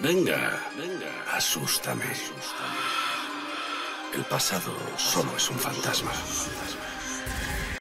Venga, venga, asústame. El pasado solo es un fantasma.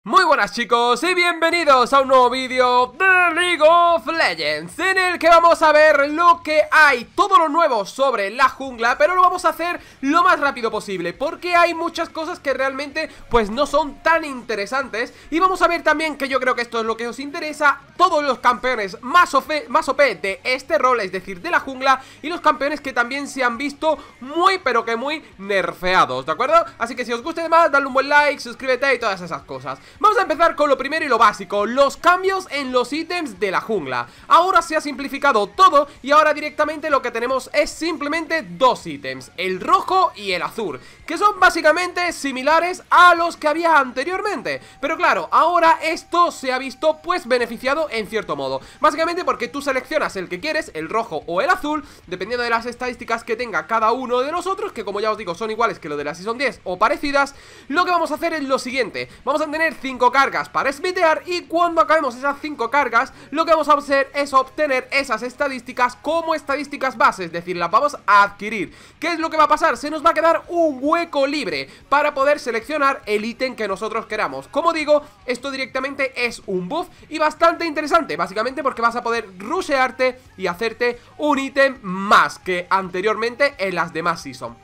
Muy buenas chicos y bienvenidos a un nuevo vídeo de League of Legends En el que vamos a ver lo que hay, todo lo nuevo sobre la jungla Pero lo vamos a hacer lo más rápido posible Porque hay muchas cosas que realmente pues no son tan interesantes Y vamos a ver también que yo creo que esto es lo que os interesa Todos los campeones más, más OP de este rol, es decir, de la jungla Y los campeones que también se han visto muy pero que muy nerfeados, ¿de acuerdo? Así que si os gusta más, dale un buen like, suscríbete y todas esas cosas Vamos a empezar con lo primero y lo básico, los cambios en los ítems de la jungla. Ahora se ha simplificado todo y ahora directamente lo que tenemos es simplemente dos ítems, el rojo y el azul Que son básicamente similares a los que había anteriormente. Pero claro, ahora esto se ha visto pues beneficiado en cierto modo. Básicamente porque tú seleccionas el que quieres, el rojo o el azul Dependiendo de las estadísticas que tenga cada uno de nosotros Que como ya os digo son iguales que lo de la Season 10 o parecidas Lo que vamos a hacer es lo siguiente. Vamos a tener 5 cargas para smitear y cuando acabemos esas 5 cargas lo que vamos a hacer es obtener esas estadísticas como estadísticas bases, es decir, las vamos a adquirir. ¿Qué es lo que va a pasar? Se nos va a quedar un hueco libre para poder seleccionar el ítem que nosotros queramos. Como digo, esto directamente es un buff y bastante interesante, básicamente porque vas a poder rushearte y hacerte un ítem más que anteriormente en las demás season.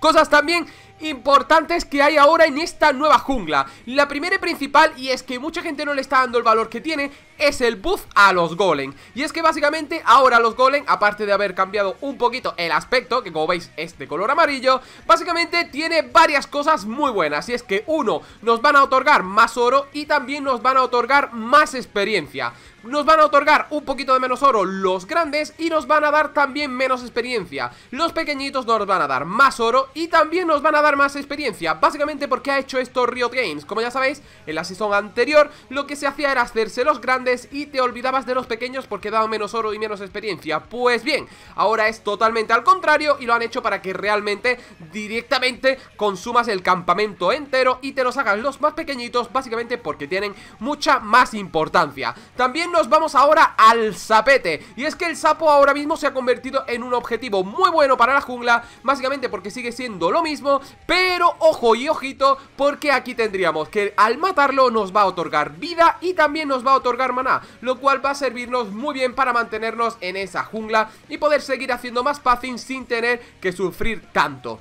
Cosas también importantes que hay ahora en esta nueva jungla. La primera y principal, y es que mucha gente no le está dando el valor que tiene Es el buff a los golem. Y es que básicamente ahora los golem, aparte de haber cambiado un poquito el aspecto Que como veis es de color amarillo Básicamente tiene varias cosas muy buenas. Y es que uno, nos van a otorgar más oro Y también nos van a otorgar más experiencia. Nos van a otorgar un poquito de menos oro los grandes y nos van a dar también menos experiencia. Los pequeñitos nos van a dar más oro y también nos van a dar más experiencia. Básicamente porque ha hecho esto Riot Games. Como ya sabéis, en la season anterior lo que se hacía era hacerse los grandes y te olvidabas de los pequeños porque daban menos oro y menos experiencia. Pues bien, ahora es totalmente al contrario y lo han hecho para que realmente directamente consumas el campamento entero y te los hagas los más pequeñitos básicamente porque tienen mucha más importancia. También nos vamos ahora al sapete Y es que el sapo ahora mismo se ha convertido en un objetivo muy bueno para la jungla Básicamente porque sigue siendo lo mismo Pero ojo y ojito porque aquí tendríamos que al matarlo nos va a otorgar vida y también nos va a otorgar maná Lo cual va a servirnos muy bien para mantenernos en esa jungla Y poder seguir haciendo más fácil sin tener que sufrir tanto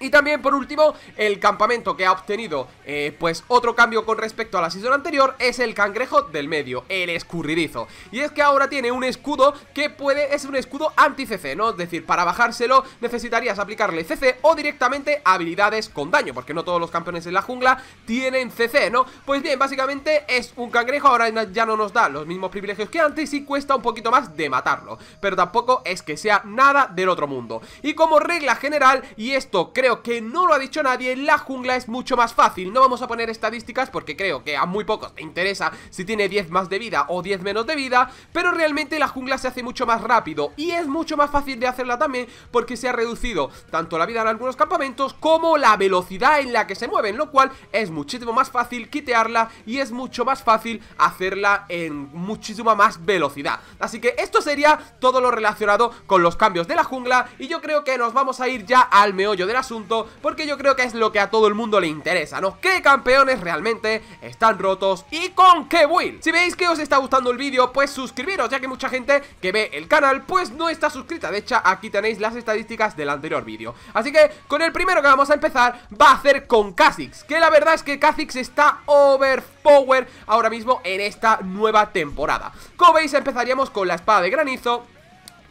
y también por último, el campamento que ha obtenido eh, pues otro cambio con respecto a la season anterior es el cangrejo del medio, el escurridizo. Y es que ahora tiene un escudo que puede, es un escudo anti-CC, ¿no? Es decir, para bajárselo necesitarías aplicarle CC o directamente habilidades con daño, porque no todos los campeones en la jungla tienen CC, ¿no? Pues bien, básicamente es un cangrejo, ahora ya no nos da los mismos privilegios que antes y cuesta un poquito más de matarlo. Pero tampoco es que sea nada del otro mundo. Y como regla general, y esto creo que no lo ha dicho nadie, la jungla es mucho más fácil. No vamos a poner estadísticas porque creo que a muy pocos te interesa si tiene 10 más de vida o 10 menos de vida, pero realmente la jungla se hace mucho más rápido y es mucho más fácil de hacerla también porque se ha reducido tanto la vida en algunos campamentos como la velocidad en la que se mueven, lo cual es muchísimo más fácil quitearla y es mucho más fácil hacerla en muchísima más velocidad. Así que esto sería todo lo relacionado con los cambios de la jungla y yo creo que nos vamos a ir ya al meollo del asunto porque yo creo que es lo que a todo el mundo le interesa, ¿no? ¿Qué campeones realmente están rotos y con qué build? Si veis que os está gustando el vídeo, pues suscribiros, ya que mucha gente que ve el canal pues no está suscrita. De hecho, aquí tenéis las estadísticas del anterior vídeo. Así que con el primero que vamos a empezar va a ser con Kha'Zix, que la verdad es que Kha'Zix está overpower ahora mismo en esta nueva temporada. Como veis, empezaríamos con la espada de granizo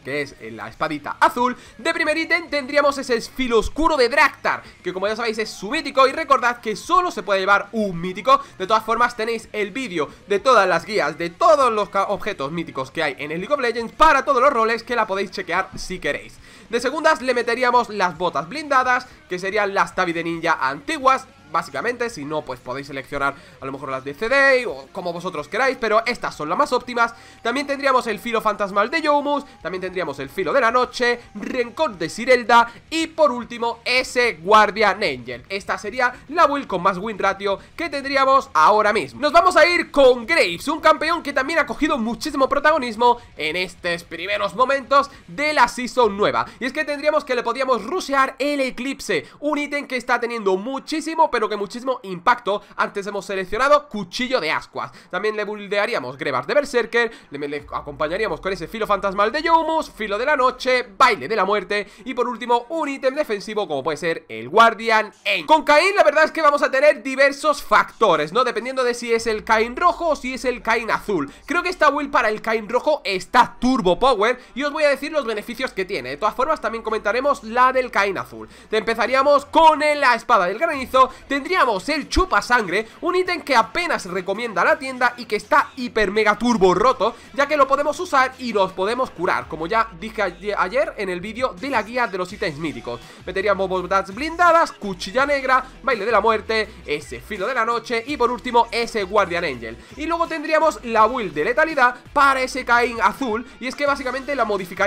que es la espadita azul De primer ítem tendríamos ese filo oscuro de Draktar Que como ya sabéis es su mítico Y recordad que solo se puede llevar un mítico. De todas formas tenéis el vídeo de todas las guías De todos los objetos míticos que hay en el League of Legends Para todos los roles que la podéis chequear si queréis. De segundas le meteríamos las botas blindadas, que serían las Tabi de Ninja antiguas, básicamente, si no pues podéis seleccionar a lo mejor las de CD o como vosotros queráis, pero estas son las más óptimas. También tendríamos el filo fantasmal de Yomus, también tendríamos el filo de la noche, Rencor de Sirelda y por último ese Guardian Angel. Esta sería la build con más win ratio que tendríamos ahora mismo. Nos vamos a ir con Graves, un campeón que también ha cogido muchísimo protagonismo en estos primeros momentos de la season nueva. Y es que tendríamos que le podíamos rushear el Eclipse, un ítem que está teniendo muchísimo, pero que muchísimo impacto. Antes hemos seleccionado Cuchillo de Ascuas. También le buildearíamos Grebas de Berserker, le, acompañaríamos con ese filo fantasmal de Yomus, filo de la noche, baile de la muerte y por último un ítem defensivo como puede ser el Guardian Aim. Con Cain la verdad es que vamos a tener diversos factores, ¿no? Dependiendo de si es el Cain rojo o si es el Cain azul. Creo que esta build para el Cain rojo está turbo power y os voy a decir los beneficios que tiene. De todas formas también comentaremos la del Cain azul. Empezaríamos con la espada del granizo, tendríamos el chupa sangre, un ítem que apenas recomienda la tienda y que está hiper mega turbo roto, ya que lo podemos usar y los podemos curar, como ya dije ayer en el vídeo de la guía de los ítems míticos. Meteríamos botas blindadas, cuchilla negra, baile de la muerte, ese filo de la noche y por último ese Guardian Angel. Y luego tendríamos la build de letalidad para ese Cain azul, y es que básicamente la modificaríamos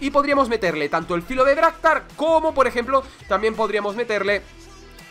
y podríamos meterle tanto el filo de Draktar como por ejemplo también podríamos meterle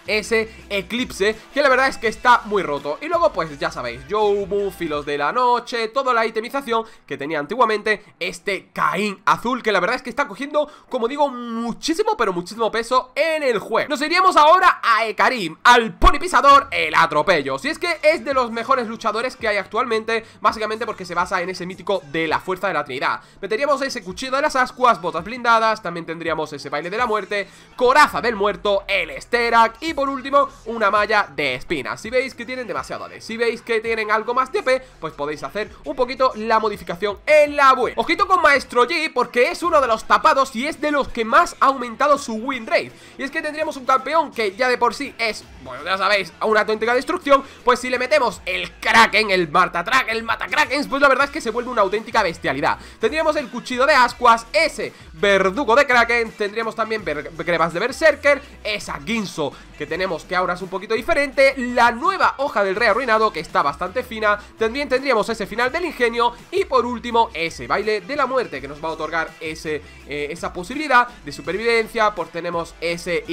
ese eclipse que la verdad es que está muy roto. Y luego pues ya sabéis, Yomu, Filos de la Noche, toda la itemización que tenía antiguamente este Caín azul Que la verdad es que está cogiendo, como digo, muchísimo pero muchísimo peso en el juego. Nos iríamos ahora a Ekarim, al pony pisador, el atropello. Si es que es de los mejores luchadores que hay actualmente Básicamente porque se basa en ese mítico de la fuerza de la trinidad. Meteríamos ese cuchillo de las ascuas, botas blindadas También tendríamos ese baile de la muerte, coraza del muerto, el Sterak por último, una malla de espinas. Si veis que tienen demasiado AD, si veis que tienen algo más de AP Pues podéis hacer un poquito la modificación en la web. Ojito con Maestro G porque es uno de los tapados y es de los que más ha aumentado su win rate. Y es que tendríamos un campeón que ya de por sí es, bueno ya sabéis, una auténtica destrucción. Pues si le metemos el Kraken, el Martatrack, el Matacrakens Pues la verdad es que se vuelve una auténtica bestialidad. Tendríamos el cuchillo de ascuas, ese verdugo de Kraken. Tendríamos también grebas de Berserker, esa Ginso que tenemos que ahora es un poquito diferente. La nueva hoja del rey arruinado que está bastante fina También tendríamos ese final del ingenio. Y por último ese baile de la muerte que nos va a otorgar ese, eh, esa posibilidad de supervivencia. Pues tenemos ese,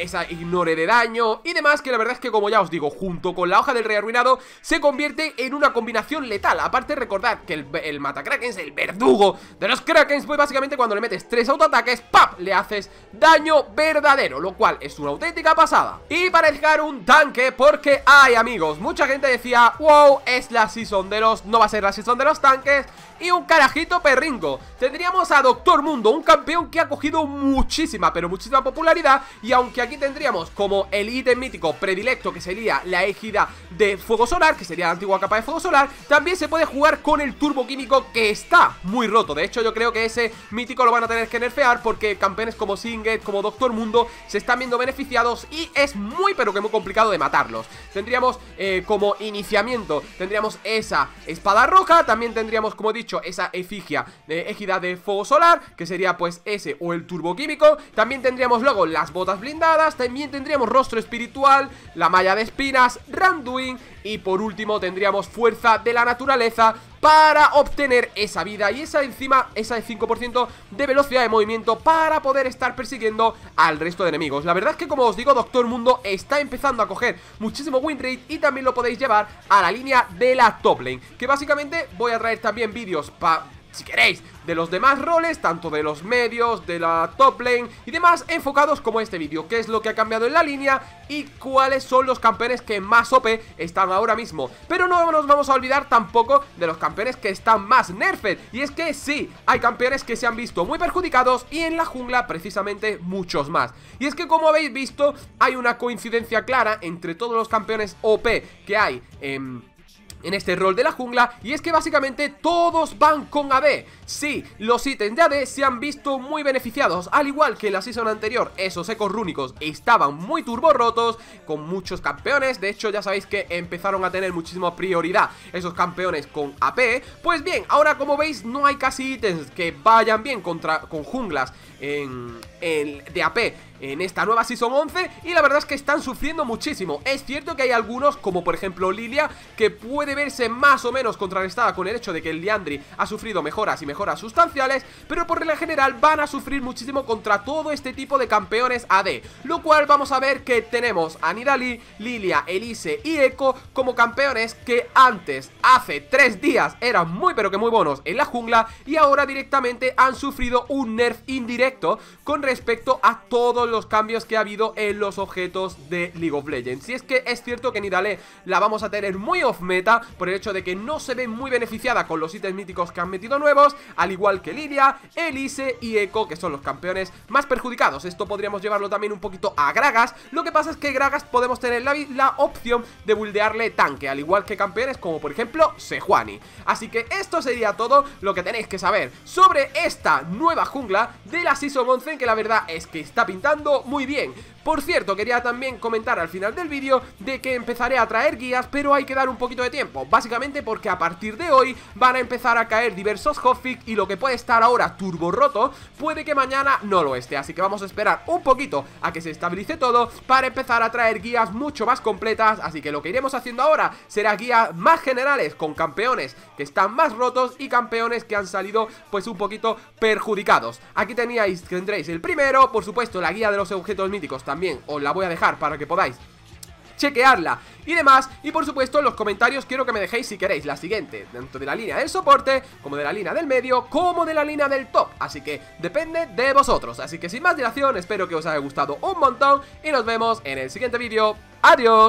esa ignore de daño y demás Que la verdad es que como ya os digo, junto con la hoja del rey arruinado Se convierte en una combinación letal. Aparte recordad que el, el matacrakens, el verdugo de los krakens Pues básicamente cuando le metes tres autoataques, ¡pap! Le haces daño verdadero Lo cual es una auténtica pasada y para dejar un tanque, porque hay amigos, mucha gente decía, wow, es la season de los, no va a ser la season de los tanques y un carajito perringo. Tendríamos a Doctor Mundo, un campeón que ha cogido muchísima, pero muchísima popularidad. Y aunque aquí tendríamos como el ítem mítico predilecto, que sería la égida de Fuego Solar, que sería la antigua capa de Fuego Solar, también se puede jugar con el turbo químico, que está muy roto. De hecho, yo creo que ese mítico lo van a tener que nerfear, porque campeones como Singet, como Doctor Mundo, se están viendo beneficiados y es muy, pero que muy complicado de matarlos. Tendríamos eh, como iniciamiento, tendríamos esa espada roja, también tendríamos, como he dicho, esa efigia de égida de fuego solar, que sería pues ese o el turboquímico. También tendríamos luego las botas blindadas, también tendríamos rostro espiritual, la malla de espinas, Randuin y por último tendríamos fuerza de la naturaleza para obtener esa vida y esa encima, esa de 5% de velocidad de movimiento para poder estar persiguiendo al resto de enemigos. La verdad es que como os digo, Doctor Mundo está empezando a coger muchísimo win rate y también lo podéis llevar a la línea de la top lane, que básicamente voy a traer también vídeos para si queréis, de los demás roles, tanto de los medios, de la top lane y demás, enfocados como este vídeo, qué es lo que ha cambiado en la línea y cuáles son los campeones que más OP están ahora mismo. Pero no nos vamos a olvidar tampoco de los campeones que están más nerfed, y es que sí, hay campeones que se han visto muy perjudicados y en la jungla precisamente muchos más. Y es que como habéis visto, hay una coincidencia clara entre todos los campeones OP que hay en en este rol de la jungla y es que básicamente todos van con AD Sí, los ítems de AD se han visto muy beneficiados al igual que en la season anterior. Esos ecos rúnicos estaban muy turbo rotos con muchos campeones. De hecho ya sabéis que empezaron a tener muchísima prioridad esos campeones con AP pues bien, ahora como veis no hay casi ítems que vayan bien contra, con junglas en, de AP en esta nueva Season 11 y la verdad es que están sufriendo muchísimo. Es cierto que hay algunos, como por ejemplo Lilia, que puede verse más o menos contrarrestada con el hecho de que el Liandry ha sufrido mejoras y mejoras sustanciales, pero por regla general van a sufrir muchísimo contra todo este tipo de campeones AD, lo cual vamos a ver que tenemos a Nidali, Lilia, Elise y Echo como campeones que antes, hace tres días, eran muy pero que muy buenos en la jungla y ahora directamente han sufrido un nerf indirecto con respecto a todos los cambios que ha habido en los objetos de League of Legends. Y es que es cierto que Nidale la vamos a tener muy off meta por el hecho de que no se ve muy beneficiada con los ítems míticos que han metido nuevos, al igual que Lilia, Elise y Echo, que son los campeones más perjudicados. Esto podríamos llevarlo también un poquito a Gragas, lo que pasa es que Gragas podemos tener la, la opción de buldearle tanque, al igual que campeones como por ejemplo Sejuani. Así que esto sería todo lo que tenéis que saber sobre esta nueva jungla de la Season 11, que la verdad es que está pintando muy bien. Por cierto, quería también comentar al final del vídeo de que empezaré a traer guías, pero hay que dar un poquito de tiempo, básicamente porque a partir de hoy van a empezar a caer diversos hotfix y lo que puede estar ahora turbo roto, puede que mañana no lo esté, así que vamos a esperar un poquito a que se estabilice todo para empezar a traer guías mucho más completas, así que lo que iremos haciendo ahora será guías más generales con campeones que están más rotos y campeones que han salido pues un poquito perjudicados. Aquí teníais, tendréis el primero, por supuesto la guía de los objetos míticos también os la voy a dejar para que podáis chequearla y demás. Y por supuesto en los comentarios quiero que me dejéis si queréis la siguiente, tanto de la línea del soporte, como de la línea del medio, como de la línea del top. Así que depende de vosotros. Así que sin más dilación, espero que os haya gustado un montón y nos vemos en el siguiente vídeo. ¡Adiós!